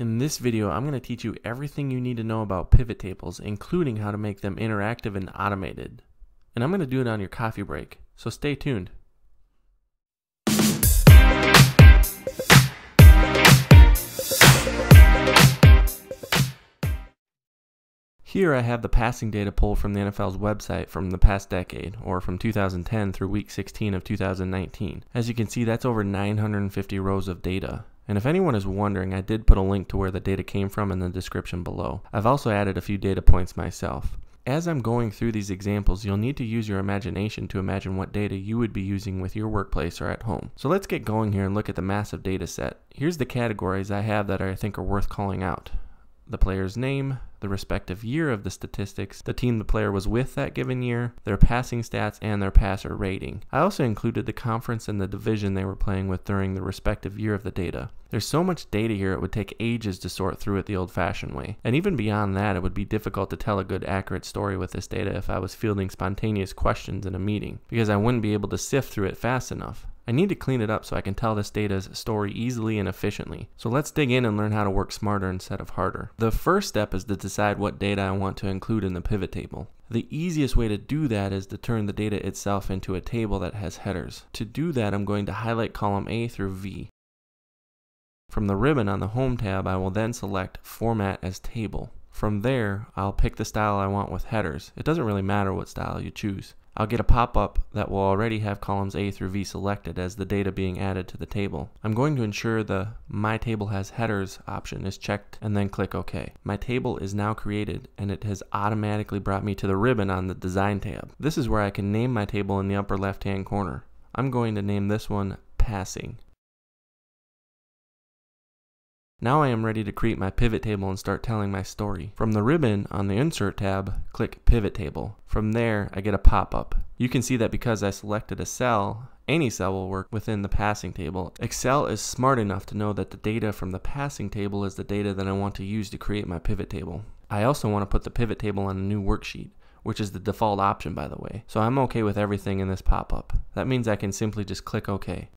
In this video, I'm going to teach you everything you need to know about pivot tables, including how to make them interactive and automated. And I'm going to do it on your coffee break, so stay tuned. Here I have the passing data pulled from the NFL's website from the past decade, or from 2010 through week 16 of 2019. As you can see, that's over 950 rows of data. And if anyone is wondering, I did put a link to where the data came from in the description below. I've also added a few data points myself. As I'm going through these examples, you'll need to use your imagination to imagine what data you would be using with your workplace or at home. So let's get going here and look at the massive data set. Here's the categories I have that I think are worth calling out. The player's name, the respective year of the statistics, the team the player was with that given year, their passing stats, and their passer rating. I also included the conference and the division they were playing with during the respective year of the data. There's so much data here it would take ages to sort through it the old fashioned way. And even beyond that, it would be difficult to tell a good accurate story with this data if I was fielding spontaneous questions in a meeting, because I wouldn't be able to sift through it fast enough. I need to clean it up so I can tell this data's story easily and efficiently. So let's dig in and learn how to work smarter instead of harder. The first step is to decide what data I want to include in the pivot table. The easiest way to do that is to turn the data itself into a table that has headers. To do that, I'm going to highlight column A through V. From the ribbon on the Home tab, I will then select Format as Table. From there, I'll pick the style I want with headers. It doesn't really matter what style you choose. I'll get a pop-up that will already have columns A through V selected as the data being added to the table. I'm going to ensure the My Table has headers option is checked and then click OK. My table is now created and it has automatically brought me to the ribbon on the Design tab. This is where I can name my table in the upper left hand corner. I'm going to name this one Passing. Now I am ready to create my pivot table and start telling my story. From the ribbon on the Insert tab, click Pivot Table. From there, I get a pop-up. You can see that because I selected a cell, any cell will work within the passing table. Excel is smart enough to know that the data from the passing table is the data that I want to use to create my pivot table. I also want to put the pivot table on a new worksheet which is the default option by the way. So I'm okay with everything in this pop-up. That means I can simply just click OK.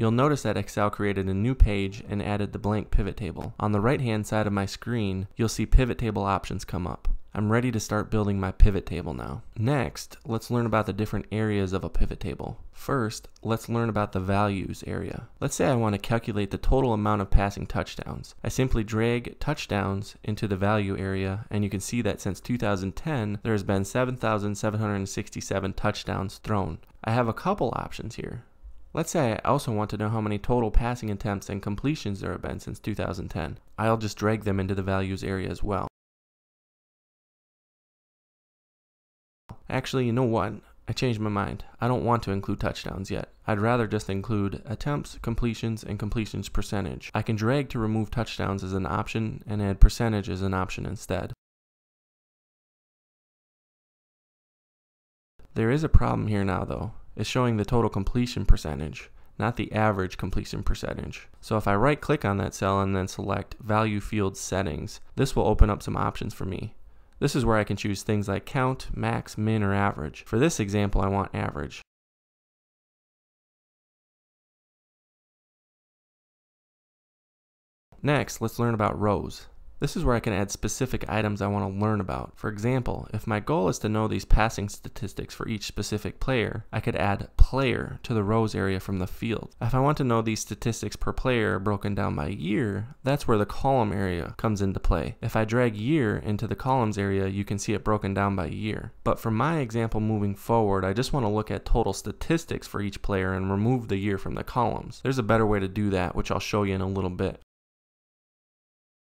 You'll notice that Excel created a new page and added the blank pivot table. On the right hand side of my screen, you'll see pivot table options come up. I'm ready to start building my pivot table now. Next, let's learn about the different areas of a pivot table. First, let's learn about the values area. Let's say I want to calculate the total amount of passing touchdowns. I simply drag touchdowns into the value area and you can see that since 2010, there has been 7,767 touchdowns thrown. I have a couple options here. Let's say I also want to know how many total passing attempts and completions there have been since 2010. I'll just drag them into the values area as well. Actually, you know what? I changed my mind. I don't want to include touchdowns yet. I'd rather just include attempts, completions, and completions percentage. I can drag to remove touchdowns as an option and add percentage as an option instead. There is a problem here now though is showing the total completion percentage, not the average completion percentage. So if I right click on that cell and then select value field settings, this will open up some options for me. This is where I can choose things like count, max, min, or average. For this example, I want average. Next, let's learn about rows. This is where I can add specific items I want to learn about. For example, if my goal is to know these passing statistics for each specific player, I could add player to the rows area from the field. If I want to know these statistics per player broken down by year, that's where the column area comes into play. If I drag year into the columns area, you can see it broken down by year. But for my example moving forward, I just want to look at total statistics for each player and remove the year from the columns. There's a better way to do that, which I'll show you in a little bit.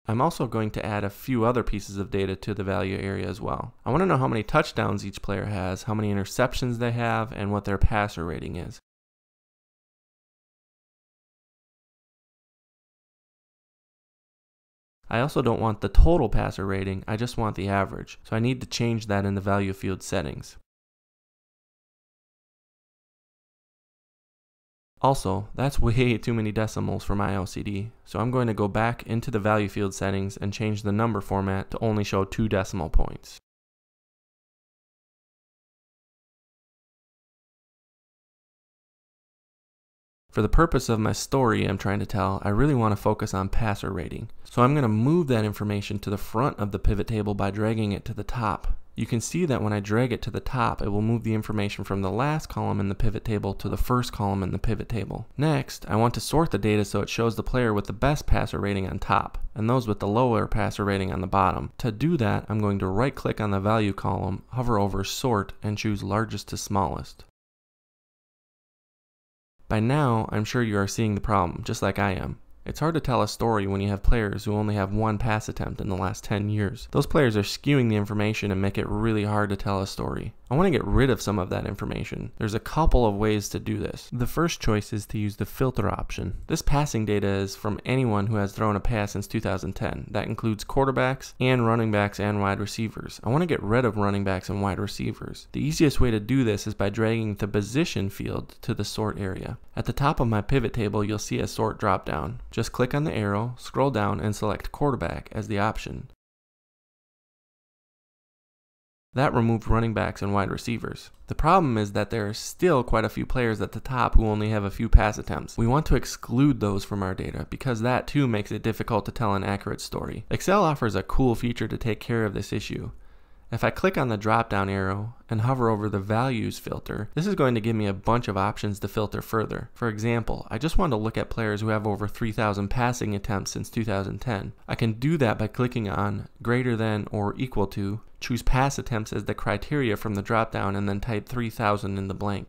I'm also going to add a few other pieces of data to the value area as well. I want to know how many touchdowns each player has, how many interceptions they have, and what their passer rating is. I also don't want the total passer rating, I just want the average, so I need to change that in the value field settings. Also, that's way too many decimals for my LCD, so I'm going to go back into the value field settings and change the number format to only show two decimal points. For the purpose of my story I'm trying to tell, I really want to focus on passer rating. So I'm going to move that information to the front of the pivot table by dragging it to the top. You can see that when I drag it to the top, it will move the information from the last column in the pivot table to the first column in the pivot table. Next, I want to sort the data so it shows the player with the best passer rating on top, and those with the lower passer rating on the bottom. To do that, I'm going to right click on the value column, hover over sort, and choose largest to smallest. By now, I'm sure you are seeing the problem, just like I am. It's hard to tell a story when you have players who only have one pass attempt in the last 10 years. Those players are skewing the information and make it really hard to tell a story. I want to get rid of some of that information. There's a couple of ways to do this. The first choice is to use the filter option. This passing data is from anyone who has thrown a pass since 2010. That includes quarterbacks and running backs and wide receivers. I want to get rid of running backs and wide receivers. The easiest way to do this is by dragging the position field to the sort area. At the top of my pivot table, you'll see a sort drop down. Just click on the arrow, scroll down, and select quarterback as the option. That removed running backs and wide receivers. The problem is that there are still quite a few players at the top who only have a few pass attempts. We want to exclude those from our data because that too makes it difficult to tell an accurate story. Excel offers a cool feature to take care of this issue. If I click on the drop down arrow and hover over the values filter, this is going to give me a bunch of options to filter further. For example, I just want to look at players who have over 3,000 passing attempts since 2010. I can do that by clicking on greater than or equal to, choose pass attempts as the criteria from the drop down and then type 3,000 in the blank.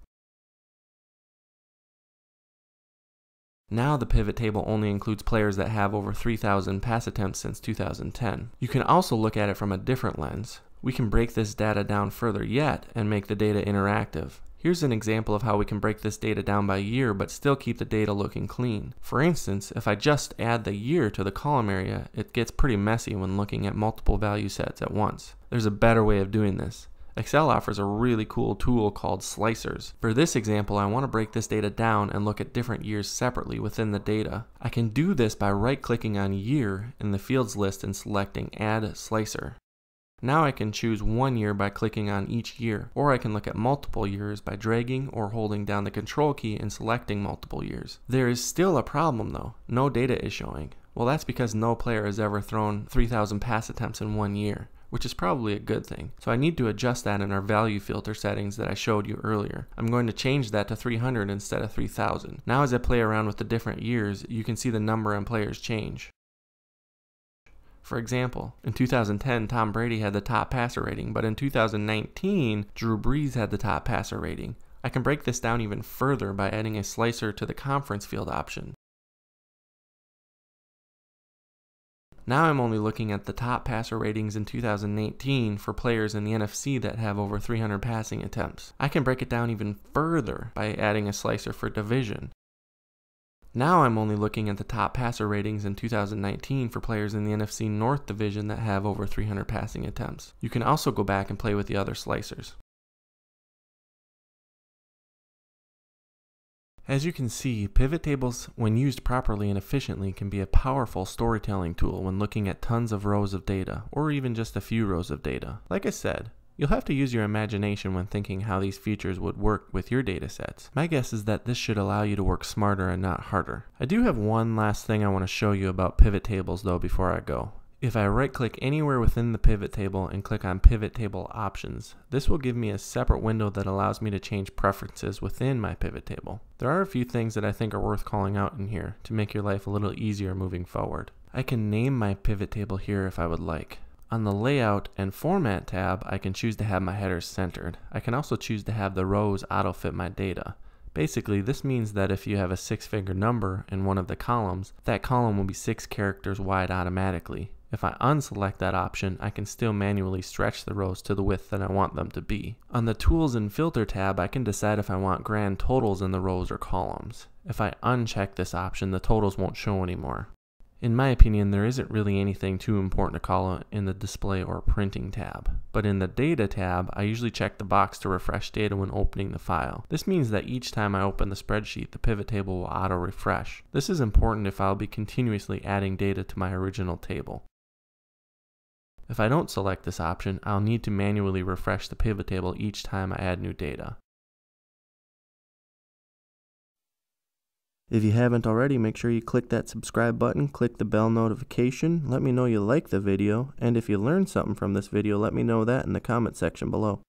Now the pivot table only includes players that have over 3,000 pass attempts since 2010. You can also look at it from a different lens. We can break this data down further yet and make the data interactive. Here's an example of how we can break this data down by year but still keep the data looking clean. For instance, if I just add the year to the column area, it gets pretty messy when looking at multiple value sets at once. There's a better way of doing this. Excel offers a really cool tool called slicers. For this example, I want to break this data down and look at different years separately within the data. I can do this by right clicking on year in the fields list and selecting add slicer. Now I can choose one year by clicking on each year, or I can look at multiple years by dragging or holding down the control key and selecting multiple years. There is still a problem though, no data is showing. Well that's because no player has ever thrown 3000 pass attempts in one year which is probably a good thing. So I need to adjust that in our value filter settings that I showed you earlier. I'm going to change that to 300 instead of 3000. Now as I play around with the different years, you can see the number and players change. For example, in 2010, Tom Brady had the top passer rating, but in 2019, Drew Brees had the top passer rating. I can break this down even further by adding a slicer to the conference field option. Now I'm only looking at the top passer ratings in 2018 for players in the NFC that have over 300 passing attempts. I can break it down even further by adding a slicer for division. Now I'm only looking at the top passer ratings in 2019 for players in the NFC North division that have over 300 passing attempts. You can also go back and play with the other slicers. As you can see, pivot tables, when used properly and efficiently, can be a powerful storytelling tool when looking at tons of rows of data, or even just a few rows of data. Like I said, You'll have to use your imagination when thinking how these features would work with your datasets. My guess is that this should allow you to work smarter and not harder. I do have one last thing I want to show you about pivot tables though before I go. If I right click anywhere within the pivot table and click on pivot table options, this will give me a separate window that allows me to change preferences within my pivot table. There are a few things that I think are worth calling out in here to make your life a little easier moving forward. I can name my pivot table here if I would like. On the Layout and Format tab, I can choose to have my headers centered. I can also choose to have the rows auto-fit my data. Basically, this means that if you have a six-figure number in one of the columns, that column will be six characters wide automatically. If I unselect that option, I can still manually stretch the rows to the width that I want them to be. On the Totals and Filter tab, I can decide if I want grand totals in the rows or columns. If I uncheck this option, the totals won't show anymore. In my opinion, there isn't really anything too important to call in the Display or Printing tab. But in the Data tab, I usually check the box to refresh data when opening the file. This means that each time I open the spreadsheet, the pivot table will auto-refresh. This is important if I'll be continuously adding data to my original table. If I don't select this option, I'll need to manually refresh the pivot table each time I add new data. If you haven't already, make sure you click that subscribe button, click the bell notification, let me know you like the video, and if you learned something from this video, let me know that in the comment section below.